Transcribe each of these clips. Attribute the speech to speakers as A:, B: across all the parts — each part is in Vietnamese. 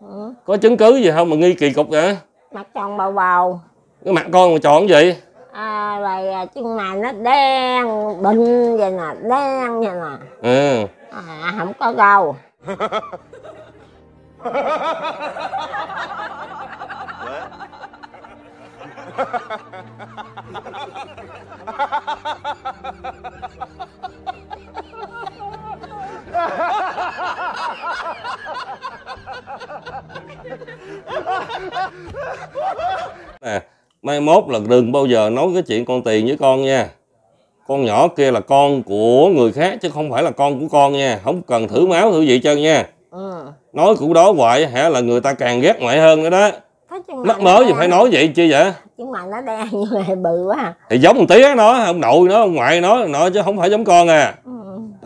A: ừ.
B: có chứng cứ gì không mà nghi kỳ cục vậy?
A: Mặt tròn bầu bầu.
B: Cái mặt con mà tròn gì
A: à, rồi à, chân mày nó đen bình vậy nè đen vậy nè.
B: Ừ.
A: À, không có râu
B: nè mai mốt là đừng bao giờ nói cái chuyện con tiền với con nha. Con nhỏ kia là con của người khác chứ không phải là con của con nha. Không cần thử máu thử vị chân nha.
A: Ừ.
B: nói củ đó hoài hả là người ta càng ghét ngoại hơn nữa đó. Mắc mới gì phải nói vậy chi vậy?
A: Chân mày nó đen như là bự quá à.
B: thì giống một tí nó ông nội nó ông ngoại nó nó chứ không phải giống con à.
A: Ừ.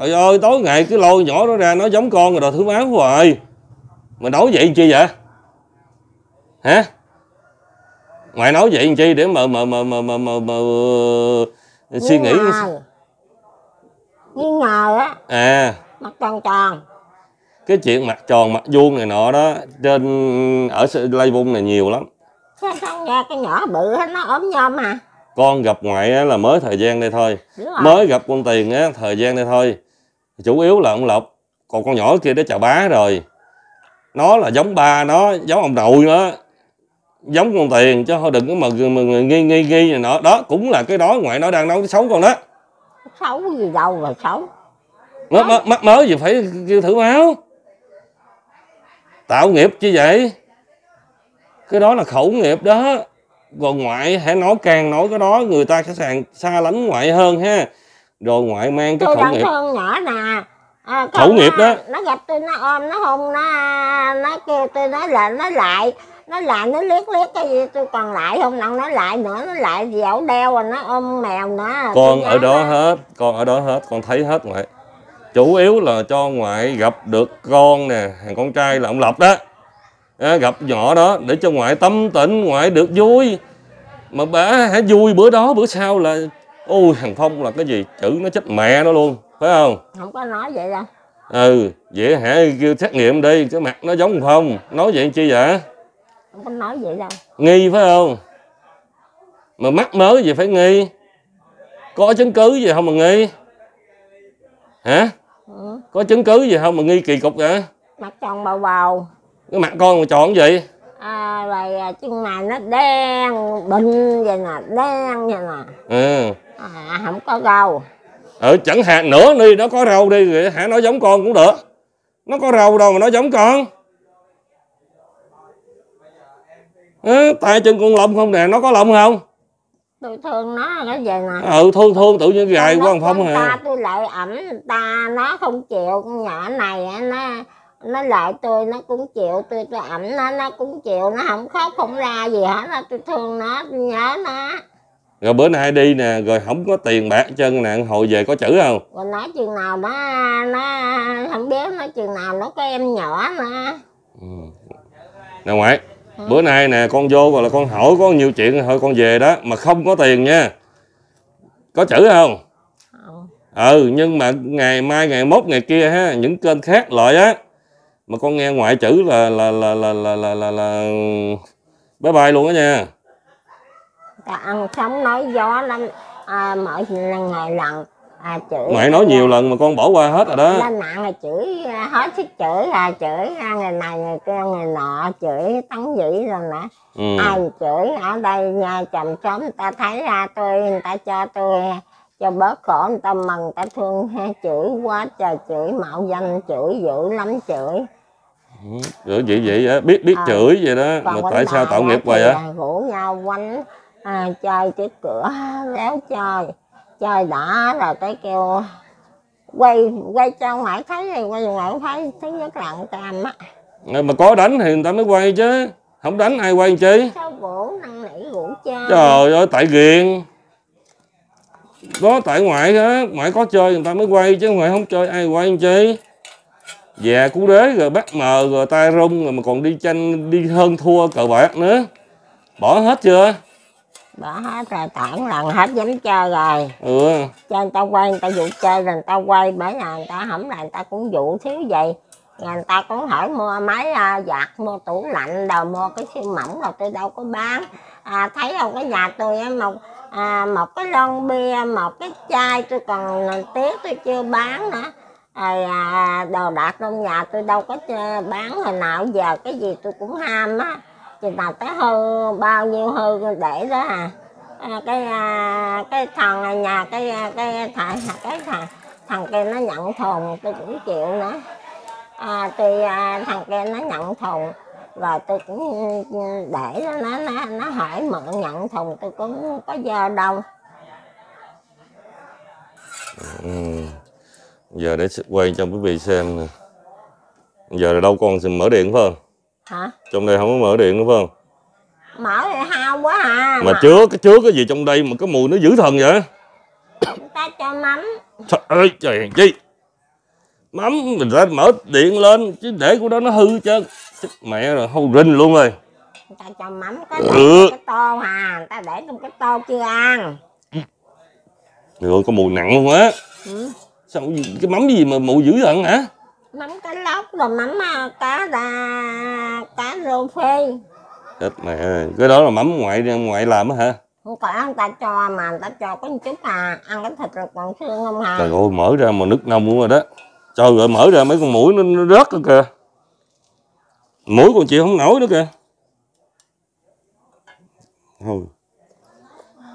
B: trời ơi tối ngày cứ lôi nhỏ nó ra nó giống con rồi đòi thử máu hoài mà nói vậy chi vậy? Hả? Ngoại nói vậy làm chi để mà mà mà mà mà, mà, mà suy nghĩ?
A: Nghi ngờ. Á.
B: À.
A: Mặt tròn tròn.
B: Cái chuyện mặt tròn mặt vuông này nọ đó trên ở lây vung này nhiều lắm.
A: Sao không ra cái nhỏ bự hết nó ốm nhom à?
B: Con gặp ngoại á, là mới thời gian đây thôi. Mới gặp con tiền á thời gian đây thôi. Chủ yếu là ông lộc. Còn con nhỏ kia để chào bá rồi nó là giống ba nó giống ông nội nó. Giống con tiền chứ thôi đừng có mà, mà, mà nghi nghi nghi này nọ đó cũng là cái đó ngoại nó đang nói xấu con đó.
A: Xấu gì đâu mà xấu.
B: Mắc mắc mắc mới gì phải kêu thử máu. Tạo nghiệp chứ vậy. Cái đó là khẩu nghiệp đó. Còn ngoại hãy nói càng nói cái đó người ta sẽ sàng xa lánh ngoại hơn ha. Rồi ngoại mang cái
A: tôi
B: khẩu nghiệp.
A: thương nhỏ nè à,
B: Khẩu nghiệp
A: nó,
B: đó.
A: nó gặp tôi nó ôm nó hôn nó nó kêu tôi nói là nó lại nó lại nó liếc liếc cái gì tôi còn lại không nặng nó lại nữa nó lại dẻo đeo rồi nó ôm mèo nữa.
B: Con ở đó
A: nó.
B: hết con ở đó hết con thấy hết ngoại. Chủ yếu là cho ngoại gặp được con nè thằng con trai là ông lộc đó. Á, gặp nhỏ đó để cho ngoại tâm tỉnh ngoại được vui. Mà bà hả vui bữa đó bữa sau là ôi thằng phong là cái gì chữ nó chết mẹ nó luôn phải không?
A: Không có nói vậy đâu.
B: Ừ vậy hả? Kêu xét nghiệm đi cái mặt nó giống không. Nói vậy chi vậy?
A: Không có nói vậy đâu.
B: Nghi phải không? Mà mắc mới gì phải nghi? Có chứng cứ gì không mà nghi? Hả?
A: Ừ.
B: có chứng cứ gì không mà nghi kỳ cục vậy?
A: Mặt tròn bầu bầu
B: cái mặt con mà tròn gì
A: à, rồi à, chân mày nó đen bình vậy nè đen vậy nè.
B: Ừ.
A: À, không có râu
B: ừ chẳng hạn nữa đi nó có râu đi hả nó giống con cũng được. Nó có râu đâu mà nó giống con. Ừ, tay chân con lông không nè nó có lông không?
A: Tôi thương nó cái vậy nè
B: ừ thương thương tự nhiên gài
A: Con
B: qua
A: đất
B: thằng phong
A: con
B: hả?
A: ta tôi lại ẩm ta nó không chịu. Con nhỏ này nó nó lại tôi nó cũng chịu. Tôi tôi ẩm nó nó cũng chịu. Nó không khóc không ra gì hết tôi thương nó tôi nhớ nó
B: rồi bữa nay đi nè rồi không có tiền bạc chân nè hồi về có chữ không?
A: Rồi nói chừng nào nó nó không biết nói chừng nào nó có em nhỏ nữa
B: nè ngoại
A: Ừ.
B: bữa nay nè con vô rồi là con hỏi có nhiều chuyện thôi con về đó mà không có tiền nha. Có chữ không?
A: Không.
B: ừ nhưng mà ngày mai ngày mốt ngày kia ha những kênh khác loại á. Mà con nghe ngoại chữ là là là là là là là, là... bye bye luôn đó nha
A: ta ăn sống nói gió lắm. À, mỗi lần ngày lần à, chửi
B: ngoại nói nhiều lần mà con bỏ qua hết rồi đó.
A: Lên mạng là chửi à, hết sức chửi à chửi à, ngày này ngày kia ngày nọ chửi tấn dĩ rồi nè
B: ừ.
A: ai chửi ở đây nhà chồng xóm người ta thấy ra tôi người ta cho tôi cho bớt khổ người ta mừng người ta thương. Ha, chửi quá trời chửi mạo danh chửi dữ lắm chửi.
B: Rồi vậy vậy á. Biết biết
A: À.
B: chửi vậy đó. mà tại sao tạo nghiệp hoài á?
A: rủ nhau quánh à, chơi cái cửa léo chơi. Chơi đã rồi tới kêu quay quay cho ngoại thấy thì quay ngoại thấy thứ nhất là ăn cam á.
B: Ờ, mà có đánh thì người ta mới quay chứ. Không đánh ai quay chi?
A: Sao vũ năn nỉ rủ chơi?
B: Trời ơi tại ghiền. Có tại ngoại á ngoại có chơi người ta mới quay chứ ngoại không chơi ai quay chi. Già cú đế rồi bắt mờ rồi tay rung rồi mà còn đi tranh đi hơn thua cờ bạc nữa. Bỏ hết chưa
A: bỏ hết rồi tản lần hết dám chơi rồi.
B: Ừ.
A: Cho người ta quay người ta dụ chơi rồi người ta quay bởi là người ta không là người ta cũng dụ thiếu vậy. Người ta cũng hỏi mua máy à, giặt mua tủ lạnh rồi mua cái siêu mỏng rồi tôi đâu có bán. À, thấy không cái nhà tôi một à, một cái lon bia một cái chai tôi còn tiếc tôi chưa bán nữa. Rồi à, đồ đạc trong nhà tôi đâu có bán hồi nào giờ cái gì tôi cũng ham á chừng nào cái hư bao nhiêu hư để đó à, cái à, cái thằng nhà cái à, cái thằng cái thằng thằng kia nó nhận thùng tôi cũng chịu nữa. À, thì à, thằng kia nó nhận thùng rồi tôi cũng để đó, nó nó nó hỏi mượn nhận thùng tôi cũng có giờ đâu.
B: Ừ. giờ để quay cho quý vị xem nè. Giờ là đâu con xin mở điện phải không?
A: Hả?
B: Trong đây không có mở điện phải không?
A: Mở thì hao quá à.
B: Mà chứa cái chứa cái gì trong đây mà cái mùi nó dữ thần vậy?
A: Người ta cho mắm.
B: Trời ơi trời chi? Mắm mình ra mở điện lên chứ để của đó nó hư chứ. Mẹ rồi hâu rinh luôn rồi.
A: Người ta cho mắm có
B: Ừ.
A: cái tô à người ta để trong cái tô chưa ăn.
B: Rồi có mùi nặng luôn á
A: ừ.
B: sao cái- cái mắm gì mà mùi dữ thần hả
A: mắm cá lóc rồi mắm à, cá đà cá rô phê.
B: Chết mẹ ơi. cái đó là mắm ngoại ngoại làm á hả?
A: Không phải người ta cho mà người ta cho có một chút à ăn cái thịt rồi còn xương không hà
B: trời ơi mở ra mà nước nông luôn rồi đó. Trời ơi mở ra mấy con mũi nó, nó rớt rồi kìa. Mũi còn chịu không nổi nữa kìa. Thôi.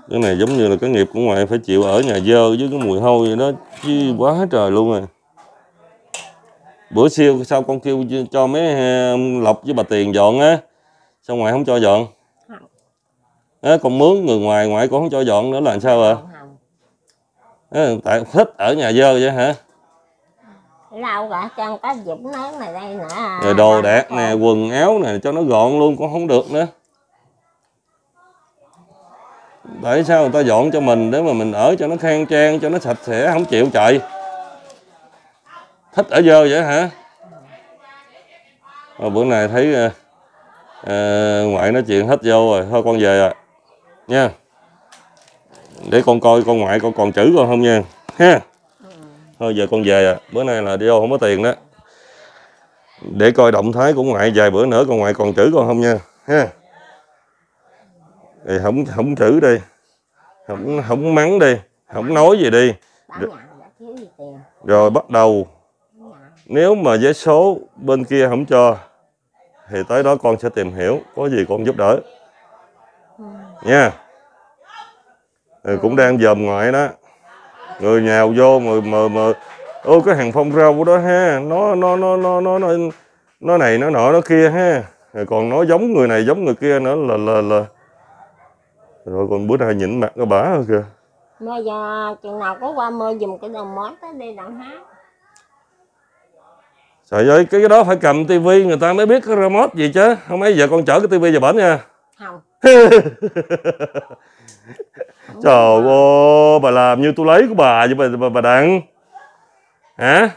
B: Cái này giống như là cái nghiệp của ngoại phải chịu ở nhà dơ với cái mùi hôi vậy đó chứ quá trời luôn rồi bữa siêu sao con kêu cho mấy eh, lộc với bà tiền dọn á. Sao ngoại không cho dọn? Á con mướn người ngoài ngoại cũng không cho dọn nữa là sao à
A: không không.
B: Á, tại thích ở nhà dơ vậy hả?
A: Lâu cả chân có dũng nướng này đây nữa à.
B: rồi đồ đạc nè quần áo nè cho nó gọn luôn cũng không được nữa. Tại sao người ta dọn cho mình để mà mình ở cho nó khang trang cho nó sạch sẽ không chịu chạy thích ở dơ vậy hả? Rồi bữa nay thấy ờ, ngoại nói chuyện hết vô rồi thôi con về rồi. Nha. Để con coi con ngoại con còn chữ con không nha. Ha. Thôi giờ con về rồi bữa nay là đi vô không có tiền đó. Để coi động thái của ngoại vài bữa nữa con ngoại còn chữ con không nha. Ha. Thì không không chữ đi. Không không mắng đi. Không nói gì đi. Rồi bắt đầu nếu mà vé số bên kia không cho, thì tới đó con sẽ tìm hiểu có gì con giúp đỡ. Nha. Thì cũng đang dòm ngoại đó. Người nhào vô mà mà mà ô, cái hàng phong rau của đó ha. Nó nó nó nó nó nó nó này, nó nọ, nó kia ha. Rồi còn nói giống người này, giống người kia nữa là là là rồi còn bữa nay nhìn mặt cái bả rồi kìa.
A: Mưa giờ chừng nào có qua mưa dùng cái đồng mót tới đi đặng hát.
B: Trời ơi, cái đó phải cầm tivi người ta mới biết cái remote gì chứ. Không mấy giờ con chở cái tivi về bển nha.
A: không
B: Trời ơi, bà làm như tôi lấy của bà vậy bà, bà, bà Đặng. Hả?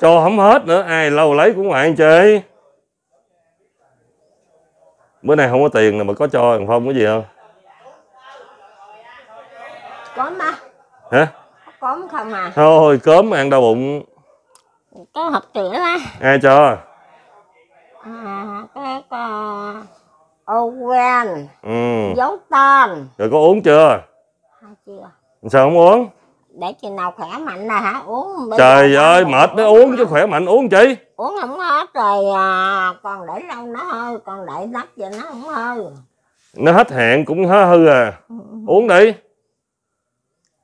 B: Cho không hết nữa, ai lâu lấy của ngoại anh chơi. Bữa nay không có tiền mà có cho thằng Phong cái gì không?
A: có mà
B: Hả?
A: có không à
B: Thôi, cớm ăn đau bụng.
A: Có hộp tỉa á
B: Ai cho?
A: à, cái có Owen
B: Ừ.
A: dấu tên
B: Rồi có uống chưa?
A: hai chưa
B: Sao không uống?
A: để chừng nào khỏe mạnh là hả uống Bây
B: Trời ơi, mệt mới uống chứ khỏe mạnh uống chi?
A: uống không hết rồi à, còn để lâu nó hơi còn để đắp vậy nó không hơi
B: Nó hết hạn cũng hư à. Uống đi.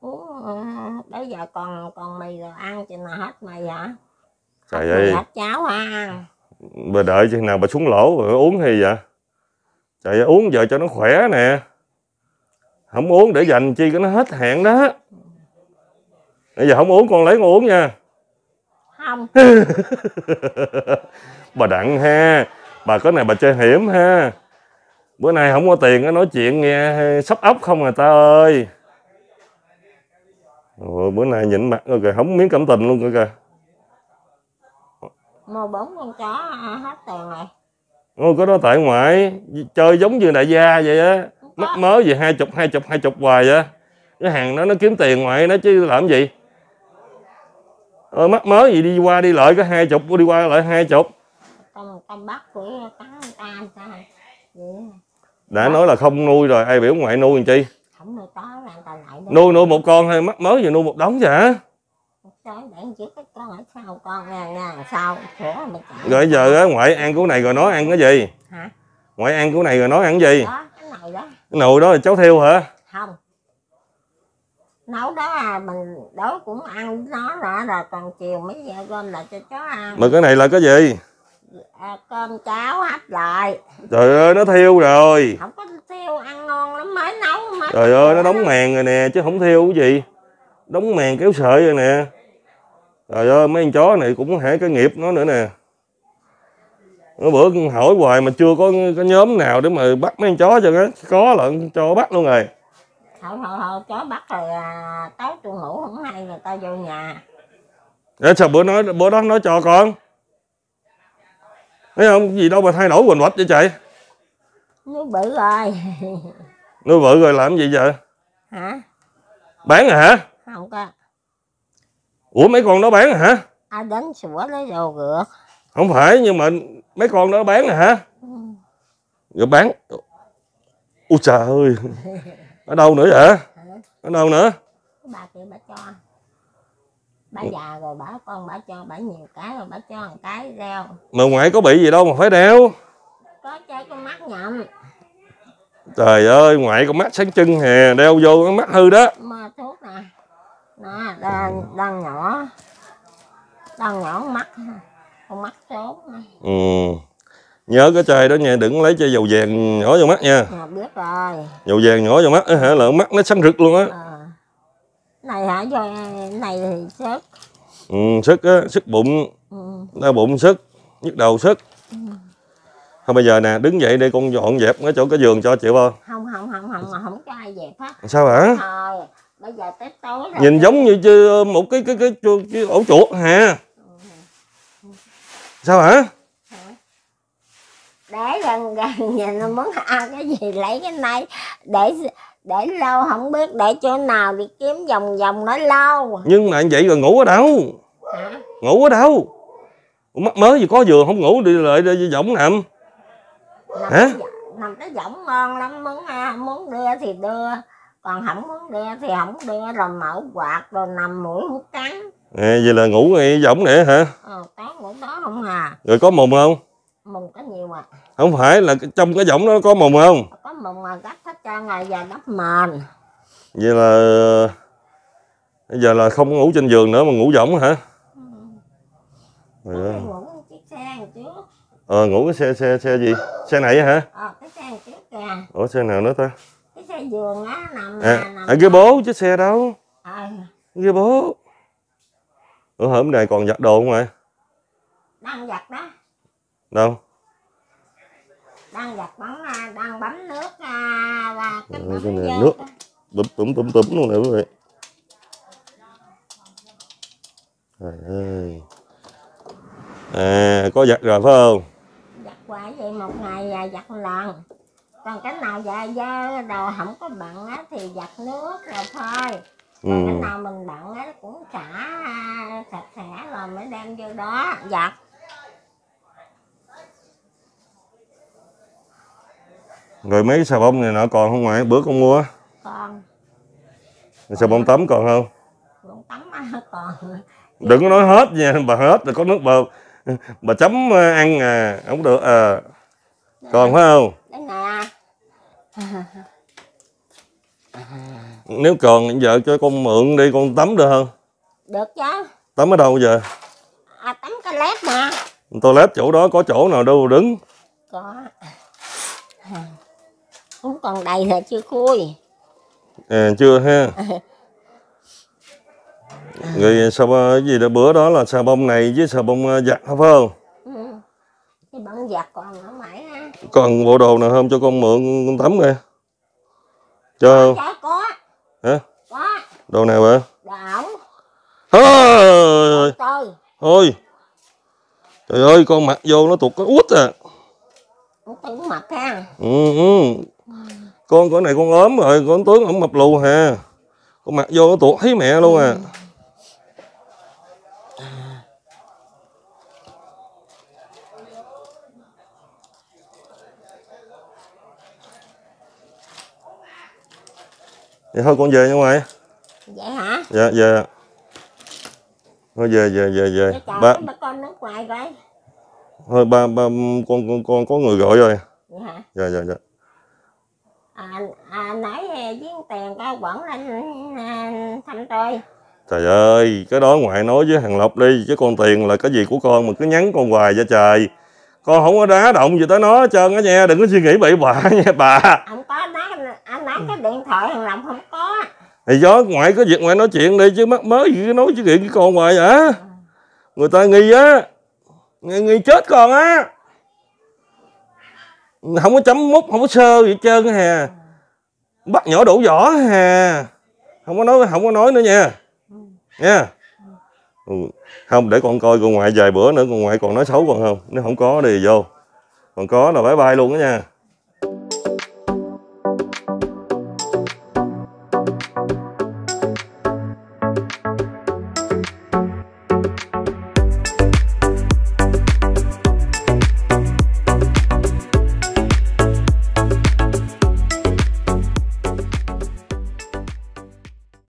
A: uống à, bây giờ còn còn mì rồi ăn chừng nào hết mì hả
B: Trời ơi.
A: cháo ăn
B: bà đợi chừng nào bà xuống lỗ rồi uống thì vậy? Trời ơi, uống giờ cho nó khỏe nè. Không uống để dành chi cái nó hết hạn đó. Bây giờ không uống con lấy con uống nha.
A: Không.
B: Bà đặng ha. Bà có này bà chơi hiểm ha. Bữa nay không có tiền á, nói chuyện nghe sắp ốc không à ta ơi. Ôi, bữa nay nhịn mặt rồi kìa không miếng cảm tình luôn kìa kìa
A: mua bốn con chó à, hết tiền rồi.
B: Ôi, cái đó tại ngoại chơi giống như đại gia vậy á. Mắc mớ gì hai chục hai chục hai chục hoài vậy cái hàng đó nó kiếm tiền ngoại nó chứ làm gì? Ờ, mắc mới gì đi qua đi lại có hai chục đi qua lại hai chục.
A: Con con bắt của cá người ta người ta vậy
B: đã nói là không nuôi rồi ai biểu ngoại nuôi làm chi?
A: Không nuôi có là người ta lại đây
B: nuôi nuôi một con hay mắc mới gì nuôi một đống vậy hả
A: Trời để chứ cái con ở sau con ngang ngang sau sữa mà chạy
B: rồi giờ á ngoại ăn của này rồi nói ăn cái gì?
A: Hả?
B: Ngoại ăn của này rồi nói ăn cái gì?
A: Đó cái nồi đó.
B: Cái nồi đó là cháu theo hả?
A: Không. Nấu đó là mình đó cũng ăn nó rõ rồi còn chiều mấy giờ gom lại cho chó ăn.
B: Mà cái này là cái gì?
A: À, cơm cháo hấp lại
B: trời ơi nó thiêu rồi.
A: Không có tiêu ăn ngon lắm mới nấu mới
B: trời ơi nó đóng màn rồi nè chứ không thiêu cái gì. Đóng màn kéo sợi rồi nè trời ơi mấy con chó này cũng hãy cái nghiệp nó nữa nè. Nó bữa hỏi hoài mà chưa có cái nhóm nào để mà bắt mấy con chó cho á có là cho bắt luôn rồi.
A: Thôi thôi thôi chó bắt rồi à, tối tôi ngủ không hay người ta vô nhà.
B: Để sao bữa nói bữa đó nói cho con? Thấy không? Gì đâu mà thay đổi quỳnh quạch vậy trời?
A: Nó bự rồi.
B: Nuôi vợ rồi làm gì vậy?
A: Hả?
B: Bán à hả?
A: Không có
B: ủa mấy con đó bán à hả?
A: Ai đến sủa lấy đồ rượt
B: không phải nhưng mà mấy con đó bán à hả? Rồi bán. Ui trời ơi ở đâu nữa vậy? Ở đâu nữa?
A: Bà kia bà cho. Bà già rồi bà con bà cho bà nhiều cái rồi bà cho một cái reo.
B: Mà ngoại có bị gì đâu mà phải đeo.
A: Có chơi con mắt nhậm
B: trời ơi ngoại con mắt sáng chân hè đeo vô con mắt hư đó.
A: Mơ thuốc nè nó đang đang nhỏ. Đang nhỏ con mắt con mắt nè.
B: ừ. nhớ cái chai đó nha đừng lấy chai dầu vàng nhỏ vô mắt nha.
A: Mà biết rồi.
B: Dầu vàng nhỏ vô mắt á hả là mắt nó sáng rực luôn á.
A: Ờ. này hả cho này thì sớt.
B: Ừ, sức á sức bụng.
A: Ừ.
B: đau bụng sức nhức đầu sức thôi bây giờ nè đứng dậy để con dọn dẹp cái chỗ cái giường cho chịu không?
A: Không không không không mà không cho ai dẹp hết.
B: Sao hả?
A: Thôi bây giờ tới tối rồi.
B: Nhìn giống như chứ một cái cái cái, cái, cái ổ chuột hả? Sao hả?
A: Để gần gần nhìn nó muốn ăn cái gì lấy cái này. Để để lâu không biết để chỗ nào đi kiếm vòng vòng nó lâu.
B: Nhưng mà vậy rồi ngủ ở đâu?
A: Hả?
B: Ngủ ở đâu? Mắt mới gì có giường không ngủ đi lại đi võng nằm. Hả?
A: giọng- nằm cái giọng ngon lắm muốn à, muốn đưa thì đưa còn không muốn đưa thì không đưa rồi mở quạt rồi nằm mũi hút cắn.
B: À, vậy là ngủ ngay võng nè hả?
A: Ờ, có ngủ đó không à.
B: Rồi có mùng không?
A: Mùng có nhiều mà
B: không phải là trong cái võng đó có mùng không?
A: Có mùng mà gấp hết trơn rồi giờ đắp mền.
B: Vậy là bây giờ là không ngủ trên giường nữa mà ngủ võng hả? Trời ơi.
A: ngủ chiếc xe trước
B: ờ ngủ cái xe xe xe gì? Xe này hả?
A: Ờ cái xe trước kìa.
B: Ủa xe nào nữa ta
A: cái giường á nằm
B: à,
A: nằm
B: à cái bố chứ xe đâu.
A: Ờ,
B: cái bố. Ủa hôm nay còn giặt đồ không rồi
A: đang giặt đó.
B: Đâu?
A: Đang giặt bóng à, đang bấm nước à, và cái
B: Ừ,
A: bấm
B: cái này nước. bụm tủm tủm tủm luôn nè quý vị. Trời ơi. À có giặt rồi phải không?
A: Giặt hoài vậy một ngày à, giặt một lần còn cái nào dạ dơ đồ không có bận á thì giặt nước rồi thôi.
B: Ừ.
A: còn cái nào mình bận á cũng xả sạch sẽ rồi mới đem vô đó giặt.
B: Rồi mấy xà bông này nọ còn không ngoại bữa con mua
A: còn.
B: Xà bông tắm còn không?
A: Cũng tắm còn.
B: Đừng có nói hết nha bà hết rồi có nước bà bà chấm ờ, ăn à không được à còn phải không? Nếu còn vợ cho con mượn đi con tắm được không?
A: Được chứ.
B: Tắm ở đâu giờ?
A: À, tắm cái led mà.
B: Toilet chỗ đó có chỗ nào đâu đứng.
A: Có. Cũng còn đầy là chưa khui?
B: À, chưa ha. Rồi sao cái gì đó bữa đó là xà bông này với xà bông ờ, giặt phải không?
A: Ừ. cái bận giặt còn ở mãi
B: còn bộ đồ nào không? Cho con mượn con tắm coi. Cho
A: Trái có
B: hả?
A: Có.
B: Đồ nào vậy?
A: Đảo
B: thôi
A: tôi
B: thôi. Trời ơi con mặc vô nó tuột cái út à.
A: Tưởng ha.
B: Ừ, ừ. con cái này con ốm rồi con tướng ổng mập lù hà. Con mặc vô nó tuột thấy mẹ luôn à vậy thôi con về nha ngoại
A: vậy hả?
B: Dạ về. Thôi về về về về. Ba
A: con nước ngoài coi
B: thôi ba ba con con con có người gọi rồi.
A: Vậy hả?
B: Dạ dạ dạ.
A: À, à nãy giếng tiền có quẩn lên à, thăm tôi.
B: Trời ơi cái đó ngoại nói với thằng lộc đi chứ con tiền là cái gì của con mà cứ nhắn con hoài vậy trời. Con không có đá động gì tới nó hết trơn á nha đừng có suy nghĩ bậy bạ nha bà.
A: Không có nói anh nói cái điện thoại thằng lòng không có.
B: Thì gió ngoại có việc ngoại nói chuyện đi chứ mắc mới gì nói chuyện với con ngoài hả à. người ta nghi á. Nghi, nghi chết con á. Không có chấm mút không có sơ gì hết trơn hè bắt nhỏ đổ vỏ hè không có nói không có nói nữa nha. Nha. Ừ. không để con coi con ngoại vài bữa nữa con ngoại còn nói xấu còn không? Nếu không có thì vô. Còn có là bye bye luôn đó nha.